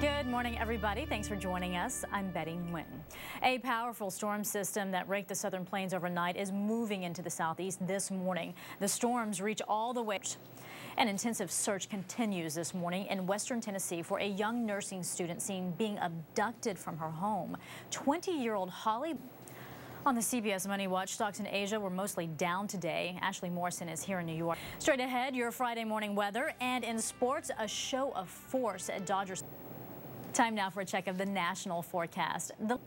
Good morning, everybody. Thanks for joining us. I'm Betty Nguyen. A powerful storm system that raked the southern plains overnight is moving into the southeast this morning. The storms reach all the way. An intensive search continues this morning in western Tennessee for a young nursing student seen being abducted from her home. 20-year-old Holly on the CBS Money Watch, stocks in Asia were mostly down today. Ashley Morrison is here in New York. Straight ahead, your Friday morning weather and in sports, a show of force at Dodgers. Time now for a check of the national forecast. The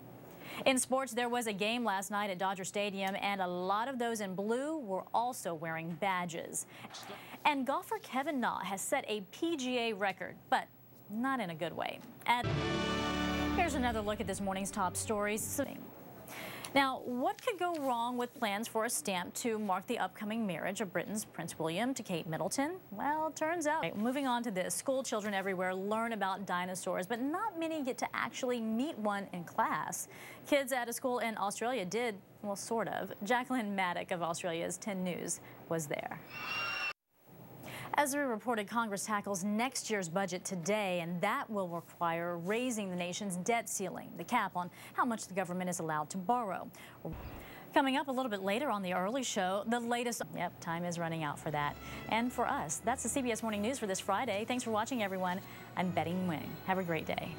in sports, there was a game last night at Dodger Stadium, and a lot of those in blue were also wearing badges. And golfer Kevin Na has set a PGA record, but not in a good way. And here's another look at this morning's top stories. Now, what could go wrong with plans for a stamp to mark the upcoming marriage of Britain's Prince William to Kate Middleton? Well, turns out. Moving on to this, school children everywhere learn about dinosaurs, but not many get to actually meet one in class. Kids at a school in Australia did, well, sort of. Jacqueline Maddock of Australia's 10 News was there. As we reported, Congress tackles next year's budget today, and that will require raising the nation's debt ceiling, the cap on how much the government is allowed to borrow. Coming up a little bit later on the early show, the latest. Yep, time is running out for that. And for us, that's the CBS Morning News for this Friday. Thanks for watching, everyone. I'm Betty Nguyen. Have a great day.